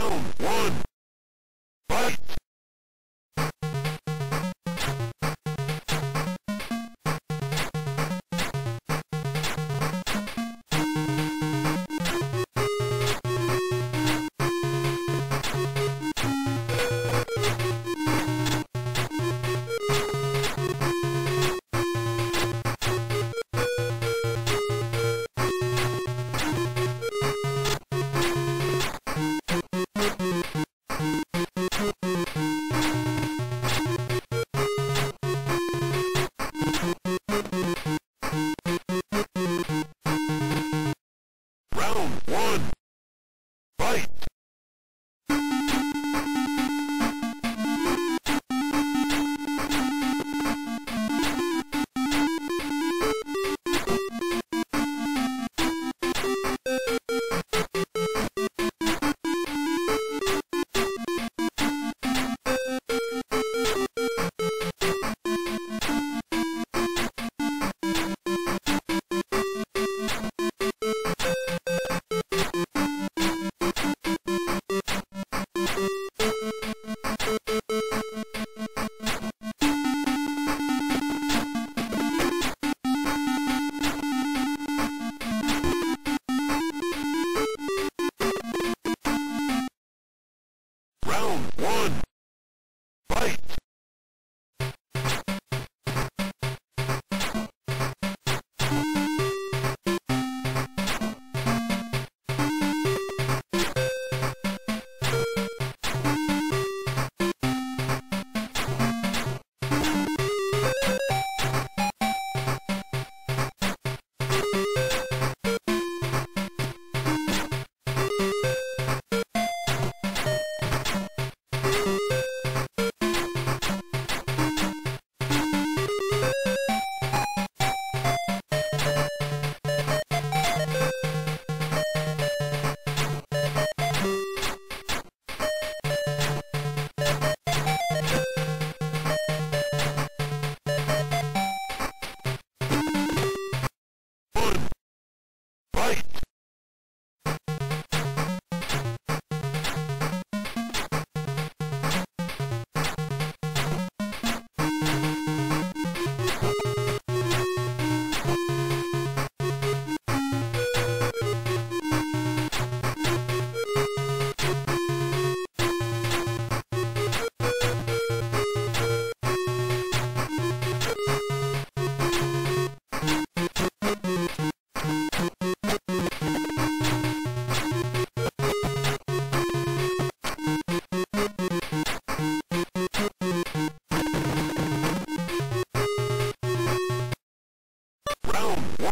Round one.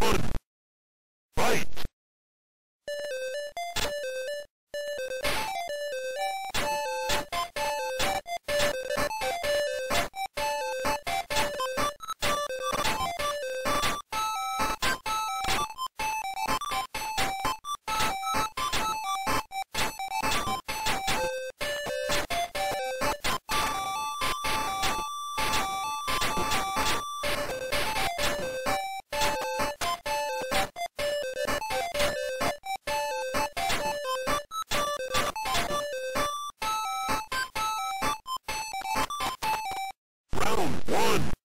One. round one.